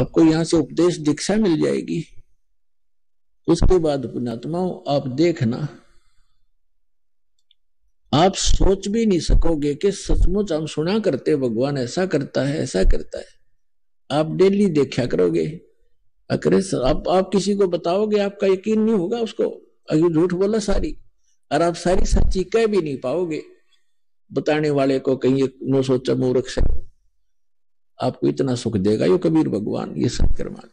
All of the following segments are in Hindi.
आपको यहाँ से उपदेश दीक्षा मिल जाएगी। उसके बाद पुण्यात्मा आप देखना। आप सोच भी नहीं सकोगे कि सचमुच हम सुना करते, भगवान ऐसा करता है, ऐसा करता है। आप डेली देखा करोगे। अरे, आप आप किसी को बताओगे, आपका यकीन नहीं होगा उसको। अगर झूठ बोला सारी। और आप सारी सच्ची कह भी नहीं पाओगे। बताने वाले को कहीं नो सोचा मूर्ख से आपको इतना सुख देगा, यो कबीर भगवान, ये सत्कर्मा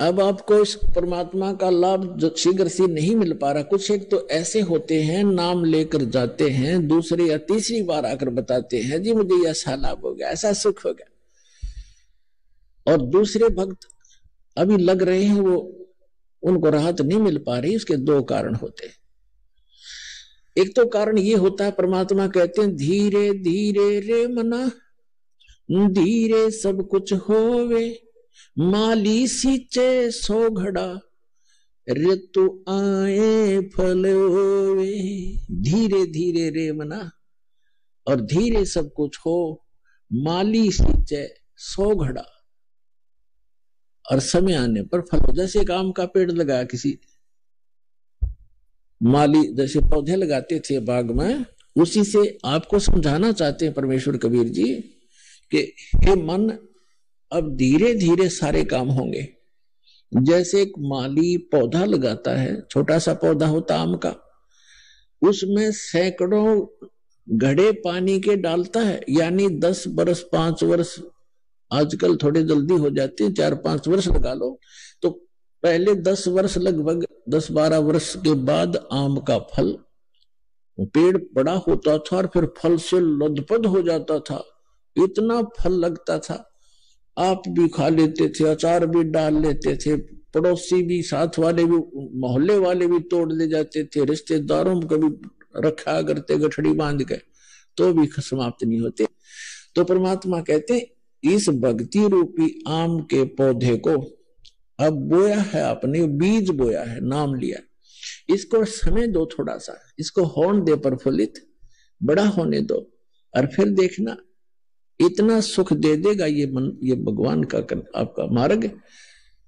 अब आपको इस परमात्मा का लाभ शीघ्र से नहीं मिल पा रहा, कुछ एक तो ऐसे होते हैं, नाम लेकर जाते हैं, दूसरे या तीसरी बार आकर बताते हैं, जी, मुझे ऐसा लाभ हो गया, ऐसा सुख हो गया। और दूसरे भक्त अभी लग रहे हैं, वो, उनको राहत नहीं मिल पा रही, उसके दो कारण होते हैं। एक तो कारण ये होता है, परमात्मा कहते हैं, धीरे धीरे रे मना धीरे सब कुछ होवे माली सींचे सो घड़ा, ऋतु आए फल होवे। धीरे धीरे रे मना, और धीरे सब कुछ हो माली सींचे सो घड़ा। और समय आने पर फल जैसे एक आम का पेड़ लगाया किसी, माली, जैसे पौधे लगाते थे बाग में, उसी से आपको समझाना चाहते हैं परमेश्वर कबीर जी कि हे मन, अब धीरे धीरे सारे काम होंगे। जैसे एक माली पौधा लगाता है छोटा सा पौधा होता आम का, उसमें सैकड़ों घड़े पानी के डालता है, यानी दस बरस, पाँच वर्ष, आजकल थोड़े जल्दी हो जाते हैं, चार पाँच वर्ष लगा लो तो पहले दस वर्ष लगभग, दस बारह वर्ष के बाद आम का फल, पेड़ बड़ा होता था और फिर फल से लदपद हो जाता था। इतना फल लगता था। आप भी खा लेते थे, अचार भी डाल लेते थे, पड़ोसी भी, साथ वाले भी, मोहल्ले वाले भी तोड़ ले जाते थे, रिश्तेदारों में कभी रखा करते, गठड़ी बाँध के तो भी समाप्त नहीं होते। तो परमात्मा कहते, इस भक्ति रूपी आम के पौधे को अब बोया है आपने, बीज बोया है, नाम लिया इसको समय दो थोड़ा सा, इसको होन दे प्रफुल्लित बड़ा होने दो, और फिर देखना इतना सुख दे देगा ये मन ये भगवान का कर, आपका मार्ग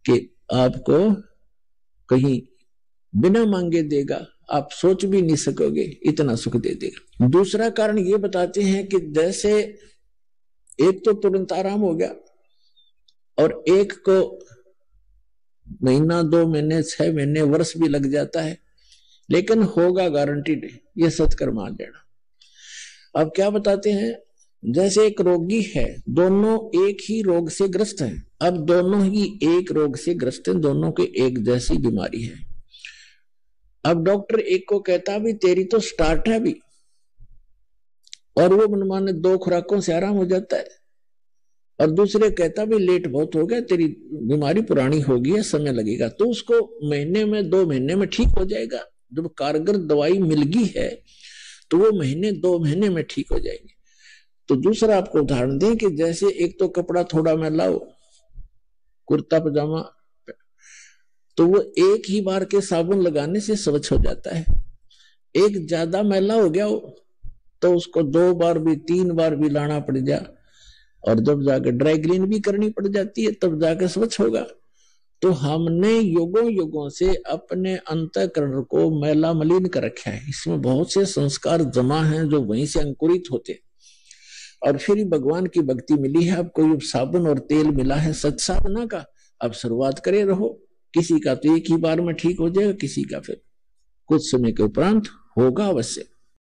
कि आपको कहीं बिना मांगे देगा आप सोच भी नहीं सकोगे इतना सुख दे देगा। दूसरा कारण ये बताते हैं कि जैसे एक तो तुरंत आराम हो गया और एक को महीना दो महीने छह महीने वर्ष भी लग जाता है लेकिन होगा गारंटीड ये सत्कर मान लेना अब क्या बताते हैं जैसे एक रोगी है, दोनों एक ही रोग से ग्रस्त हैं। अब दोनों ही एक रोग से ग्रस्त हैं, दोनों के एक जैसी बीमारी है। अब डॉक्टर एक को कहता भी, तेरी तो स्टार्ट है भी और वो मनमाने दो खुराकों से आराम हो जाता है। और दूसरे कहता भी, लेट बहुत हो गया, तेरी बीमारी पुरानी होगी है, समय लगेगा। तो उसको महीने में, दो महीने में ठीक हो जाएगा। जब कारगर दवाई मिल गई है तो वो महीने, दो महीने में ठीक हो जाएँगे। तो दूसरा आपको उदाहरण दें कि जैसे एक तो कपड़ा थोड़ा मैं लाओ कुर्ता, पजामा तो वो एक ही बार के साबुन लगाने से स्वच्छ हो जाता है। एक ज़्यादा मैला हो गया हो तो उसको दो बार भी, तीन बार भी लाना पड़ जा, और जब जाके ड्राई क्लीन भी करनी पड़ जाती है, तब जाके स्वच्छ होगा। तो हमने युगों युगों से अपने अंतकरण को मैला मलिन कर रखा है। इसमें बहुत से संस्कार जमा हैं जो वहीं से अंकुरित होते और फिर भगवान की भक्ति मिली है, अब कोई साबुन और तेल मिला है सत्साधना का, अब शुरुआत करे रहो। किसी का तो एक ही बार में ठीक हो जाएगा, किसी का फिर कुछ समय के उपरांत होगा अवश्य।